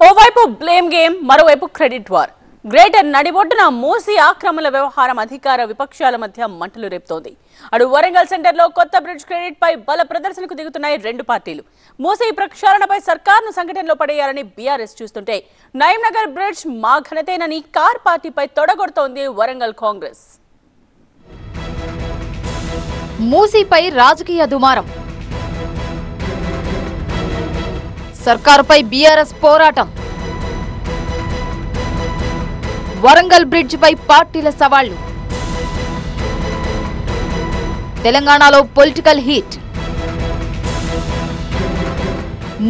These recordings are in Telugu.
ఓవైపు బ్లేమ్ గేమ్ మరోవైపు క్రెడిట్ వార్. గ్రేటర్ నడిబొడ్డున మూసి ఆక్రమణ వ్యవహారం అధికార విపక్షాల మధ్య మంటలు రేపుతోంది. అడు వరంగల్ సెంటర్లో కొత్త బ్రిడ్జ్ క్రెడిట్ పై బల ప్రదర్శనకు దిగుతున్నాయి రెండు పార్టీలు. మూసి ప్రక్షాళనపై సర్కార్ను సంఘటనలో పడేయాలని బీఆర్ఎస్ చూస్తుంటే నగర్ బ్రిడ్జ్ మా ఘనతేనని కార్ పార్టీపై తొడగొడుతోంది వరంగల్ కాంగ్రెస్. మూసీపై రాజకీయ దుమారం. సర్కారుపై బీఆర్ఎస్ పోరాటం. వరంగల్ బ్రిడ్జిపై పార్టీల సవాళ్ళు. తెలంగాణలో పొలిటికల్ హీట్.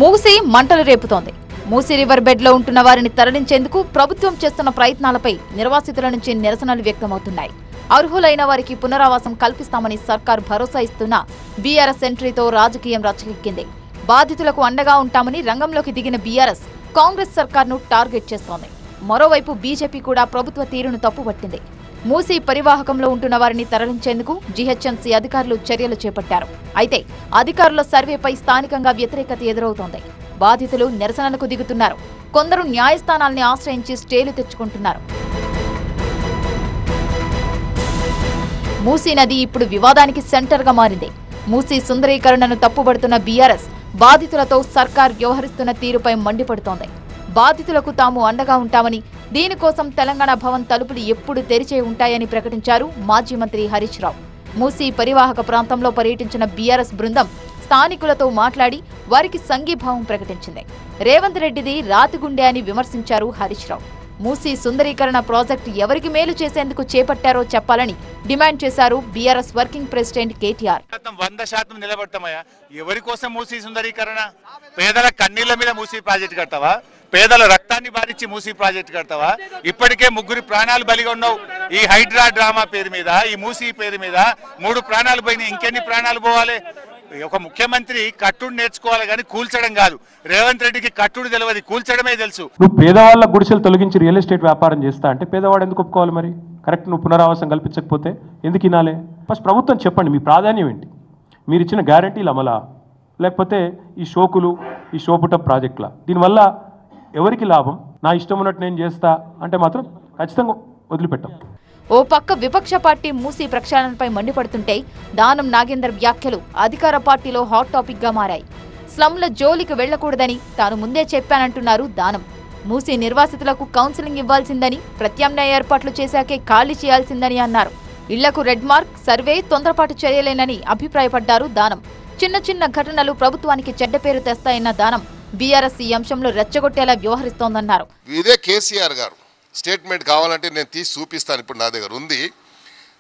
మూసి మంటలు రేపుతోంది. మూసి రివర్ బెడ్లో ఉంటున్న వారిని తరలించేందుకు ప్రభుత్వం చేస్తున్న ప్రయత్నాలపై నిర్వాసితుల నుంచి నిరసనలు వ్యక్తమవుతున్నాయి. అర్హులైన వారికి పునరావాసం కల్పిస్తామని సర్కార్ భరోసా ఇస్తున్న బీఆర్ఎస్ ఎంట్రీతో రాజకీయం రచ్చకెక్కింది బాధితులకు అండగా ఉంటామని రంగంలోకి దిగిన బీఆర్ఎస్ కాంగ్రెస్ సర్కార్ను టార్గెట్ చేస్తోంది. మరోవైపు బీజేపీ కూడా ప్రభుత్వ తీరును తప్పుపట్టింది. మూసీ పరివాహకంలో ఉంటున్న వారిని తరలించేందుకు జీహెచ్ఎంసీ అధికారులు చర్యలు చేపట్టారు. అయితే అధికారుల సర్వేపై స్థానికంగా వ్యతిరేకత ఎదురవుతోంది. బాధితులు నిరసనలకు దిగుతున్నారు. కొందరు న్యాయస్థానాల్ని ఆశ్రయించి స్టేలు తెచ్చుకుంటున్నారు. మూసీ నది ఇప్పుడు వివాదానికి సెంటర్గా మారింది. మూసీ సుందరీకరణను తప్పుబడుతున్న బీఆర్ఎస్ బాధితులతో సర్కార్ వ్యవహరిస్తున్న తీరుపై మండిపడుతోంది. బాధితులకు తాము అండగా ఉంటామని దీనికోసం తెలంగాణ భవన్ తలుపులు ఎప్పుడు తెరిచే ఉంటాయని ప్రకటించారు మాజీ మంత్రి హరీష్ రావు. మూసీ పరివాహక ప్రాంతంలో పర్యటించిన బీఆర్ఎస్ బృందం స్థానికులతో మాట్లాడి వారికి సంఘీభావం ప్రకటించింది. రేవంత్ రెడ్డిది రాతిగుండె అని విమర్శించారు హరీష్ రావు. మూసీ సుందరీకరణ ప్రాజెక్టు ఎవరికి మేలు చేసేందుకు చేపట్టారో చెప్పాలని డిమాండ్ చేశారు బీఆర్ఎస్ వర్కింగ్ ప్రెసిడెంట్ కేటీఆర్. వంద శాతం నిలబడతామయ్యా. ఎవరి కోసం మూసీ సుందరీకరణ? పేదల కన్నీళ్ళ మీద మూసీ ప్రాజెక్ట్ కడతావా? పేదల రక్తాన్ని బాధించి మూసీ ప్రాజెక్ట్ కడతావా? ఇప్పటికే ముగ్గురి ప్రాణాలు బలిగా ఉన్నావు. ఈ హైడ్రా డ్రామా పేరు మీద ఈ మూసీ పేరు మీద మూడు ప్రాణాలు పోయినాయి. ఇంకెన్ని ప్రాణాలు పోవాలి? ఒక ముఖ్యమంత్రి కట్టుడు నేర్చుకోవాలి కానీ కూల్చడం కాదు. రేవంత్ రెడ్డికి కట్టుడు తెలియదు కూల్చడమే తెలుసు. నువ్వు పేదవాళ్ళ గుడిసెలు తొలగించి రియల్ ఎస్టేట్ వ్యాపారం చేస్తా అంటే పేదవాడు ఎందుకు ఒప్పుకోవాలి మరి? కరెక్ట్ నువ్వు పునరావాసం కల్పించకపోతే ఎందుకు వినాలే? ఫస్ట్ ప్రభుత్వం చెప్పండి మీ ప్రాధాన్యం ఏంటి? మీరు ఇచ్చిన గ్యారంటీలు అమలా? లేకపోతే ఈ షోకులు ఈ షోపుట ప్రాజెక్టుల? దీనివల్ల ఎవరికి లాభం? నా ఇష్టం ఉన్నట్టు నేను చేస్తా అంటే మాత్రం ఖచ్చితంగా వదిలిపెట్టాం. ఓ పక్క విపక్ష పార్టీ మూసీ ప్రక్షాళనపై మండిపడుతుంటే దానం నాగేందర్ వ్యాఖ్యలు అధికార పార్టీలో హాట్ టాపిక్గా మారాయి. స్లంల జోలికి వెళ్ళకూడదని తాను ముందే చెప్పానంటున్నారు దానం. మూసీ నిర్వాసితులకు కౌన్సిలింగ్ ఇవ్వాల్సిందని ప్రత్యామ్నాయ ఏర్పాట్లు చేశాకే ఖాళీ చేయాల్సిందని అన్నారు. ఇళ్ళకు రెడ్ మార్క్ సర్వే తొందరపాటు చేయలేనని అభిప్రాయపడ్డారు దానం. చిన్న చిన్న ఘటనలు ప్రభుత్వానికి చెడ్డ పేరు తెస్తాయన్న దానం బీఆర్ఎస్ ఈ అంశంలో రెచ్చగొట్టేలా వ్యవహరిస్తోందన్నారు. ఇదే కేసీఆర్ గారు. స్టేట్మెంట్ కావాలంటే నేను తీసి చూపిస్తాను ఇప్పుడు నా దగ్గర ఉంది.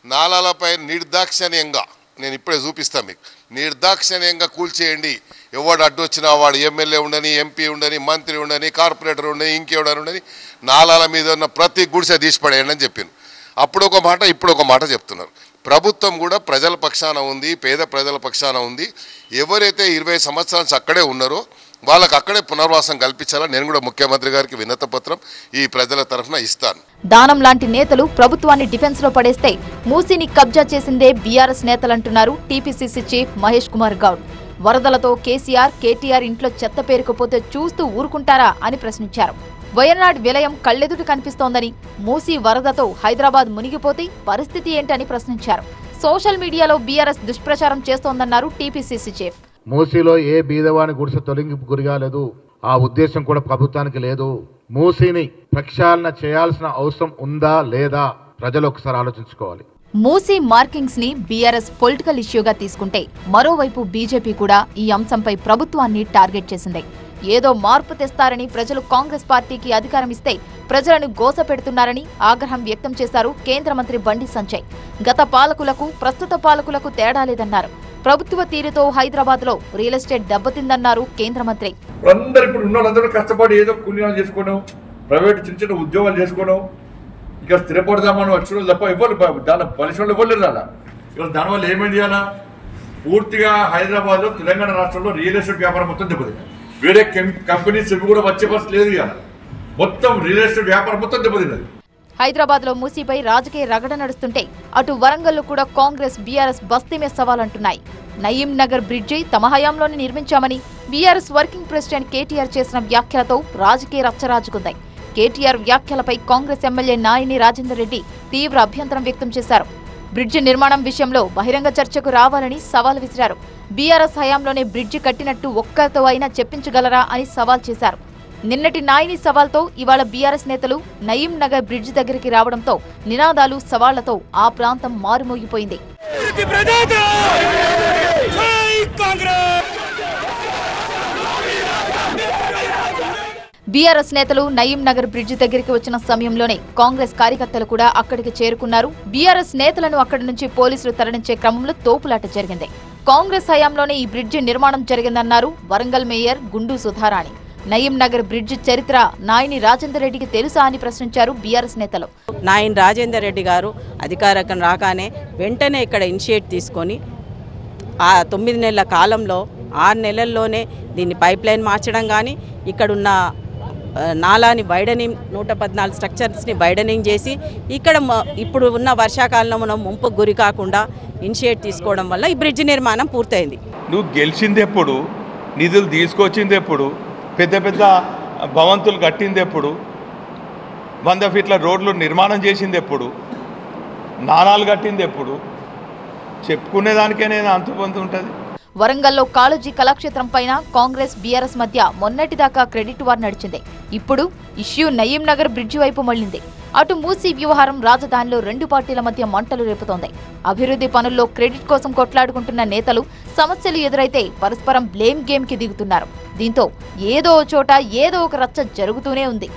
నాలాలపై నిర్దాక్షిణ్యంగా నేను ఇప్పుడే చూపిస్తాను మీకు. నిర్దాక్షిణ్యంగా కూల్చేయండి ఎవడు అడ్డు వచ్చినా వాడు ఎమ్మెల్యే ఉండని ఎంపీ ఉండని మంత్రి ఉండని కార్పొరేటర్ ఉండని ఇంకెవడని ఉండని నాలాల మీద ఉన్న ప్రతి గుడిసె తీసి పడేయండి అని చెప్పాను. అప్పుడు ఒక మాట ఇప్పుడు ఒక మాట చెప్తున్నారు. ప్రభుత్వం కూడా ప్రజల పక్షాన ఉంది పేద ప్రజల పక్షాన ఉంది. ఎవరైతే ఇరవై సంవత్సరాల నుంచి అక్కడే ఉన్నారో వాళ్ళకు అక్కడే పునర్వాసం కల్పించాలని నేను కూడా ముఖ్యమంత్రి గారికి వినత పత్రం ఈ ప్రజల తరఫున ఇస్తాను. దానం లాంటి నేతలు ప్రభుత్వాన్ని డిఫెన్స్లో పడేస్తే మూసీని కబ్జా చేసిందే బీఆర్ఎస్ నేతలంటున్నారు టీపీసీసీ చీఫ్ మహేష్ కుమార్ గౌడ్. వరదలతో కేసీఆర్ కేటీఆర్ ఇంట్లో చెత్త పేరుకుపోతే చూస్తూ ఊరుకుంటారా అని ప్రశ్నించారు. వయనాడ్ విలయం కళ్ళెదుట కనిపిస్తోందని మూసీ వరదతో హైదరాబాద్ మునిగిపోతే పరిస్థితి ఏంటని ప్రశ్నించారు. సోషల్ మీడియాలో బీఆర్ఎస్ దుష్ప్రచారం చేస్తోందన్నారు టీపీసీసీ చీఫ్. మూసీలో ఏ బీదవాని గుడిసె తొలగింపు గురిగాలేదు ఆ ఉద్దేశం కూడా ప్రభుత్వానికి లేదు. మూసీని ప్రక్షాళన చేయాల్సిన అవసరం ఉందా లేదా ప్రజలు ఒకసారి ఆలోచించుకోవాలి. మూసీ మార్కింగ్స్ని బీఆర్ఎస్ పొలిటికల్ ఇష్యూగా తీసుకుంటే మరోవైపు బీజేపీ కూడా ఈ అంశంపై ప్రభుత్వాన్ని టార్గెట్ చేసింది. ఏదో మార్పు తెస్తారని ప్రజలు కాంగ్రెస్ పార్టీకి అధికారం ఇస్తే ప్రజలను గోస పెడుతున్నారని ఆగ్రహం వ్యక్తం చేశారు కేంద్ర మంత్రి బండి సంజయ్. గత పాలకులకు ప్రస్తుత పాలకులకు తేడా లేదన్నారు. ప్రభుత్వ తీరుతో హైదరాబాద్లో రియల్ ఎస్టేట్ దెబ్బతిందన్నారు కేంద్ర మంత్రి. అందరు ఇప్పుడు కష్టపడి ఏదో కూలీనాలు చేసుకోవడం ప్రైవేట్ చిన్న చిన్న ఉద్యోగాలు చేసుకోవడం ఇక స్థిరపడదామని వచ్చిన తప్ప ఎవరు దాని పరిశ్రమలు ఇవ్వలేరు అలా ఇక దానివల్ల ఏమైంది అలా పూర్తిగా హైదరాబాద్లో తెలంగాణ రాష్ట్రంలో రియల్ ఎస్టేట్ వ్యాపారం మొత్తం దెబ్బతింది. వేరే కంపెనీస్ ఇవి కూడా వచ్చే పరిస్థితి లేదు ఇక మొత్తం రియల్ ఎస్టేట్ వ్యాపారం మొత్తం దెబ్బతిన్నది. హైదరాబాద్లో మూసీపై రాజకీయ రగడ నడుస్తుంటే అటు వరంగల్లో కూడా కాంగ్రెస్ బీఆర్ఎస్ బస్తీమే సవాలంటున్నాయి. నయీం నగర్ బ్రిడ్జి తమ హయాంలోనే నిర్మించామని బీఆర్ఎస్ వర్కింగ్ ప్రెసిడెంట్ కేటీఆర్ చేసిన వ్యాఖ్యలతో రాజకీయ రచ్చరాజుకుందాయి. కేటీఆర్ వ్యాఖ్యలపై కాంగ్రెస్ ఎమ్మెల్యే నాయని రాజేందర్ రెడ్డి తీవ్ర అభ్యంతరం వ్యక్తం చేశారు. బ్రిడ్జి నిర్మాణం విషయంలో బహిరంగ చర్చకు రావాలని సవాల్ విసిరారు. బీఆర్ఎస్ హయాంలోనే బ్రిడ్జి కట్టినట్టు ఒక్కరితో అయినా చెప్పించగలరా అని సవాల్ చేశారు. నిన్నటి నాయని సవాల్తో ఇవాళ బీఆర్ఎస్ నేతలు నయీం నగర్ బ్రిడ్జి దగ్గరికి రావడంతో నినాదాలు సవాళ్ళతో ఆ ప్రాంతం మారుమోగిపోయింది. బీఆర్ఎస్ నేతలు నయీం నగర్ బ్రిడ్జి దగ్గరికి వచ్చిన సమయంలోనే కాంగ్రెస్ కార్యకర్తలు కూడా అక్కడికి చేరుకున్నారు. బీఆర్ఎస్ నేతలను అక్కడి నుంచి పోలీసులు తరలించే క్రమంలో తోపులాట జరిగింది. కాంగ్రెస్ హయాంలోనే ఈ బ్రిడ్జి నిర్మాణం జరిగిందన్నారు వరంగల్ మేయర్ గుండు సుధారాణి. నయీం నగర్ బ్రిడ్జి చరిత్ర. నాయని రాజేందర్ రెడ్డికి తెలుసా అని ప్రశ్నించారు బీఆర్ఎస్ నేతలు. నాయన్ రాజేందర్ రెడ్డి గారు అధికారకం రాగానే వెంటనే ఇక్కడ ఇనిషియేట్ తీసుకొని ఆ తొమ్మిది నెలల కాలంలో ఆరు నెలల్లోనే దీన్ని పైప్ లైన్ మార్చడం కానీ ఇక్కడున్న నాలాని వైడనింగ్ నూట పద్నాలుగు స్ట్రక్చర్స్ని వైడనింగ్ చేసి ఇక్కడ మ- ఇప్పుడు ఉన్న వర్షాకాలంలో మనం ముంపుకు గురి కాకుండా ఇనిషియేట్ తీసుకోవడం వల్ల ఈ బ్రిడ్జ్ నిర్మాణం పూర్తయింది. నువ్వు గెలిచింది ఎప్పుడు? నిధులు తీసుకొచ్చింది ఎప్పుడు? పెద్ద పెద్ద భవంతులు కట్టింది ఎప్పుడు వంద ఫీట్ల రోడ్లు నిర్మాణం చేసింది ఎప్పుడు నాణాలు కట్టింది ఎప్పుడు చెప్పుకునేదానికే నేను పొంది ఉంటుంది. వరంగల్లో కాళోజీ కళాక్షేత్రం పైన కాంగ్రెస్ బీఆర్ఎస్ మధ్య మొన్నటిదాకా క్రెడిట్ వార్ నడిచింది. ఇప్పుడు ఇష్యూ నయీం నగర్ బ్రిడ్జి వైపు మళ్ళింది అటు మూసీ వ్యవహారం రాజధానిలో రెండు పార్టీల మధ్య మంటలు రేపుతోంది. అభివృద్ధి పనుల్లో క్రెడిట్ కోసం కొట్లాడుకుంటున్న నేతలు సమస్యలు ఎదురైతే పరస్పరం బ్లేమ్ గేమ్కి దిగుతున్నారు. దీంతో ఏదో చోట ఏదో ఒక రచ్చ జరుగుతూనే ఉంది.